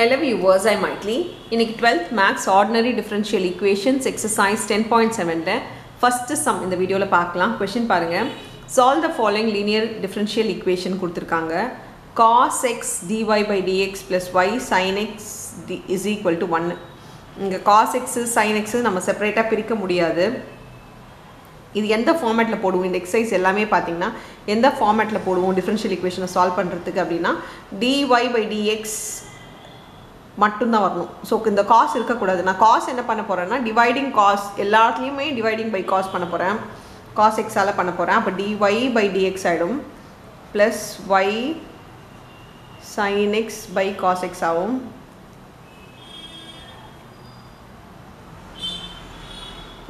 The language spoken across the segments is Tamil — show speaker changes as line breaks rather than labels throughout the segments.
Hello viewers, I'm Maitli. இன்னைக்கு 12th Max Ordinary Differential ten point 10.7ல first sum இந்த வீடியோவில் பார்க்கலாம். கொஷின் பாருங்கள் solve the following linear differential equation கொடுத்துருக்காங்க. Cos x dy by dx plus y sin x D is equal to ஒன்று இங்கே காஸ் எக்ஸு சைன் எக்ஸு நம்ம செப்பரேட்டாக பிரிக்க முடியாது. இது எந்த ஃபார்மேட்டில் போடுவோம்? இந்த எக்ஸசைஸ் எல்லாமே பார்த்தீங்கன்னா எந்த ஃபார்மேட்டில் போடுவோம் டிஃப்ரென்ஷியல் ஈக்குவேஷனை சால்வ் பண்ணுறதுக்கு அப்படின்னா டிஒய் பை டிஎக்ஸ் மட்டும்தான் வரணும். ஸோ இந்த காஸ் இருக்கக்கூடாது. நான் காஸ் என்ன பண்ண போகிறேன்னா டிவைடிங் காஸ் எல்லாத்துலேயுமே டிவைடிங் பை காஸ் பண்ண போகிறேன் காஸ் எக்ஸால் பண்ண போகிறேன் அப்போ டிஒய் பை டிஎக்ஸ் ஆகிடும் plus y sin x by cos x ஆகும்.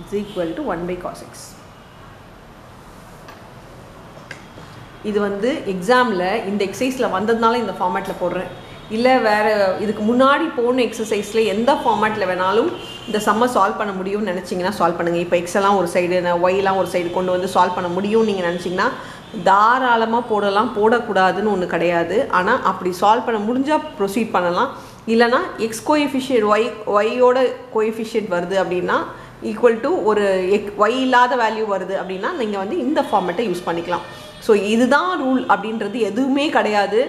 It's equal to one by cos x இது வந்து எக்ஸாமில் இந்த எக்ஸசைஸில் வந்ததுனால இந்த ஃபார்மேட்டில் போடுறேன். இல்லை வேறு இதுக்கு முன்னாடி போன எக்ஸசைஸில் எந்த ஃபார்மேட்டில் வேணாலும் இந்த சம்மை சால்வ் பண்ண முடியும்னு நினச்சிங்கன்னா சால்வ் பண்ணுங்கள் இப்போ எக்ஸெல்லாம் ஒரு சைடு ஒய்லாம் ஒரு சைடு கொண்டு வந்து சால்வ் பண்ண முடியும்னு நீங்கள் நினச்சிங்கன்னா தாராளமாக போடலாம் போடக்கூடாதுன்னு ஒன்று கிடையாது. ஆனால் அப்படி சால்வ் பண்ண முடிஞ்சால் ப்ரொசீட் பண்ணலாம். இல்லைனா எக்ஸ் கோஎஃபிஷியன்ட் ஒய் ஒய்யோட கோஎஃபிஷியன்ட் வருது அப்படின்னா ஈக்குவல் டு ஒரு எக் ஒய் இல்லாத வேல்யூ வருது அப்படின்னா நீங்கள் வந்து இந்த ஃபார்மேட்டை யூஸ் பண்ணிக்கலாம். ஸோ இதுதான் ரூல் அப்படின்றது எதுவுமே கிடையாது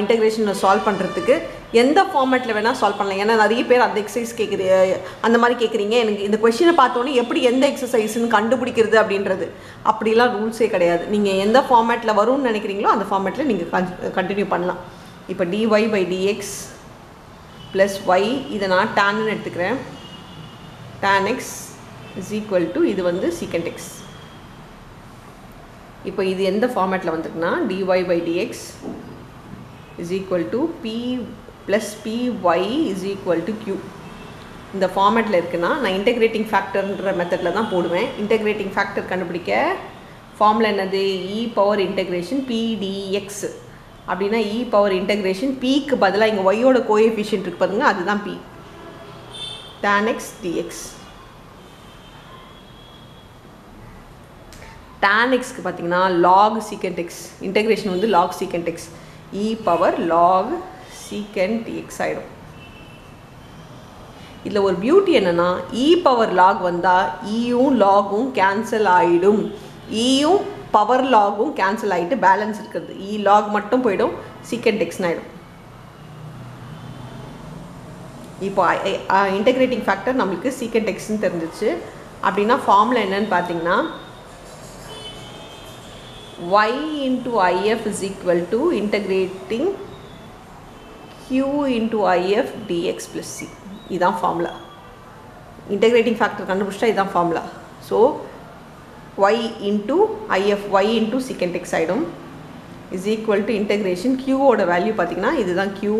இன்டெகிரேஷனை சால்வ் பண்ணுறதுக்கு எந்த ஃபார்மேட்டில் வேணால் சால்வ் பண்ணலாம். ஏன்னா நிறைய பேர் அந்த எக்ஸசைஸ் கேட்குறீ அந்த மாதிரி கேட்குறீங்க எனக்கு இந்த கொஷினை பார்த்தோன்னே எப்படி எந்த எக்ஸசைஸ்னு கண்டுபிடிக்கிறது அப்படின்றது. அப்படிலாம் ரூல்ஸே கிடையாது. நீங்கள் எந்த ஃபார்மேட்டில் வரும்னு நினைக்கிறீங்களோ அந்த ஃபார்மேட்டில் நீங்கள் கண்டினியூ பண்ணலாம். இப்போ dy by dx plus y இதை நான் டேன்னு எடுத்துக்கிறேன். Tan x is equal to இது வந்து சீக்கண்ட் எக்ஸ் இப்போ இது எந்த ஃபார்மேட்டில் வந்துருக்குன்னா dy by dx is equal to P plus P y is equal to Q இந்த ஃபார்மேட்டில் இருக்குன்னா நான் இன்டெகிரேட்டிங் ஃபேக்டர்ன்ற மெத்தடில் தான் போடுவேன். இன்டெகிரேட்டிங் ஃபேக்டர் கண்டுபிடிக்க ஃபார்மில் என்னது? இ பவர் இன்டெகிரேஷன் பிடிஎக்ஸ் அப்படின்னா இ பவர் இன்டெகிரேஷன் பிக்கு பதிலாக இங்கே ஒய்யோட கோஎஃபிஷியன்ட் இருக்கு பாருங்க அதுதான் P tan x dx tan எக்ஸ்க்கு பார்த்தீங்கன்னா லாக் secant எக்ஸ் இன்டெகிரேஷன் வந்து log secant x e power log secant x ஆகிடும் இதில் ஒரு பியூட்டி என்னென்னா இ e பவர் லாக் வந்தால் இயும் e லாகும் கேன்சல் ஆகிடும் இயும் e பவர் லாகும் கேன்சல் ஆகிட்டு பேலன்ஸ் இருக்கிறது. இ லாக் மட்டும் போயிடும் சீக்கண்ட் எக்ஸ்னு ஆகிடும் இப்போ இன்டெகிரேட்டிங் ஃபேக்டர் நம்மளுக்கு சீக்கண்ட் எக்ஸ்னு தெரிஞ்சிச்சு. அப்படின்னா ஃபார்மில் என்னன்னு பார்த்தீங்கன்னா y into if is equal to integrating q into if dx plus c. இதுதான் ஃபார்முலா இன்டெகிரேட்டிங் ஃபேக்டர் கண்டுபிடிச்சா இதுதான் formula so y into if y into secant x ஆகிடும் equal to integration q க்யூவோட வேல்யூ பார்த்தீங்கன்னா இதுதான் q.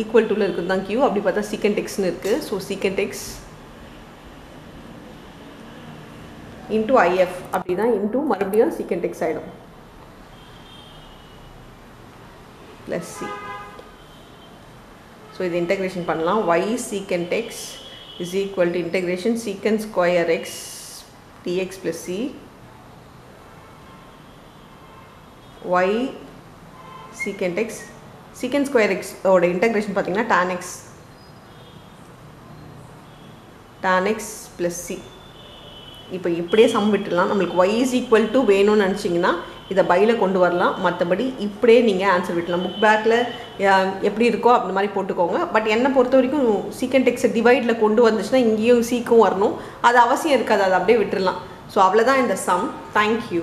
ஈக்குவல் டூவில் இருக்குது தான் q. அப்படி பார்த்தா secant எக்ஸ்னு இருக்குது so secant x into IF அப்படின்னா இன்டூ மறுபடியும் சீக்கண்ட் எக்ஸ் ஆகிடும் ப்ளஸ் சி ஸோ இது இன்டெகிரேஷன் பண்ணலாம். Y secant x is equal to integration secant square x dx plus C y secant x secant square x ஓட இன்டெகிரேஷன் பார்த்தீங்கன்னா tan x tan x plus C இப்போ இப்படியே சம் விட்டுடலாம். நம்மளுக்கு ஒய் இஸ் ஈக்குவல் டு வேணும்னு நினச்சிங்கன்னா இதை பையில் கொண்டு வரலாம். மற்றபடி இப்படியே நீங்கள் ஆன்சர் விட்டலாம். புக் பேக்கில் எப்படி இருக்கோ அந்த மாதிரி போட்டுக்கோங்க. பட் என்னை பொறுத்த வரைக்கும் சீக்கன் டெக்ஸை டிவைடில் கொண்டு வந்துச்சுன்னா இங்கேயும் சீக்கும் வரணும். அது அவசியம் இருக்காது. அதை அப்படியே விட்டுடலாம். ஸோ அவ்வளோதான் இந்த சம் தேங்க்யூ